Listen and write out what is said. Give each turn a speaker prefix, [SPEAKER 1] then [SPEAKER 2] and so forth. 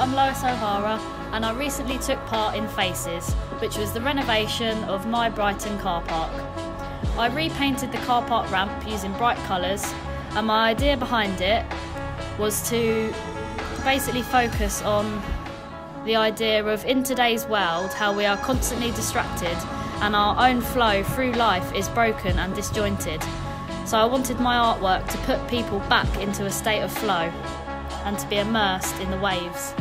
[SPEAKER 1] I'm Lois O'Hara and I recently took part in Faces, which was the renovation of my Brighton car park. I repainted the car park ramp using bright colours and my idea behind it was to basically focus on the idea of in today's world how we are constantly distracted and our own flow through life is broken and disjointed. So I wanted my artwork to put people back into a state of flow and to be immersed in the waves.